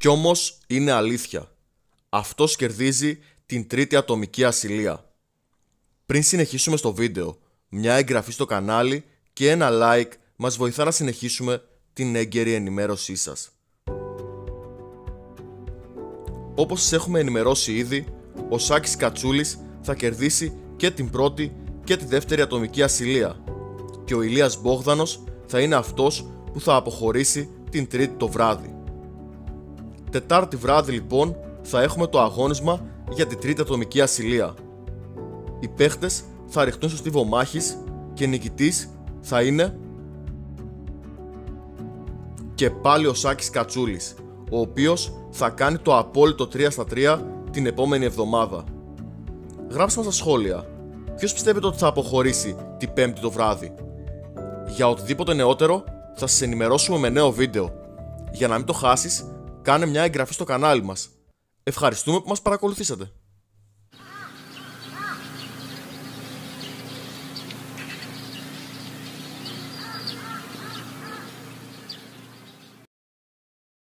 Κι όμως είναι αλήθεια. Αυτός κερδίζει την τρίτη ατομική ασυλία. Πριν συνεχίσουμε στο βίντεο, μια εγγραφή στο κανάλι και ένα like μας βοηθά να συνεχίσουμε την έγκαιρη ενημέρωσή σας. Όπως σας έχουμε ενημερώσει ήδη, ο Σάκης Κατσούλης θα κερδίσει και την πρώτη και τη δεύτερη ατομική ασυλία και ο Ηλίας Μπόγδανος θα είναι αυτός που θα αποχωρήσει την τρίτη το βράδυ. Τετάρτη βράδυ λοιπόν θα έχουμε το αγώνισμα για την τρίτη ατομική ασυλία. Οι παίχτες θα ρηχτούν στο στίβο μάχης και νικητής θα είναι και πάλι ο Σάκης Κατσούλης, ο οποίος θα κάνει το απόλυτο 3 στα 3 την επόμενη εβδομάδα. Γράψτε μας στα σχόλια, ποιος πιστεύετε ότι θα αποχωρήσει την πέμπτη το βράδυ. Για οτιδήποτε νεότερο θα σας ενημερώσουμε με νέο βίντεο. Για να μην το χάσεις, κάνε μια εγγραφή στο κανάλι μας. Ευχαριστούμε που μας παρακολουθήσατε.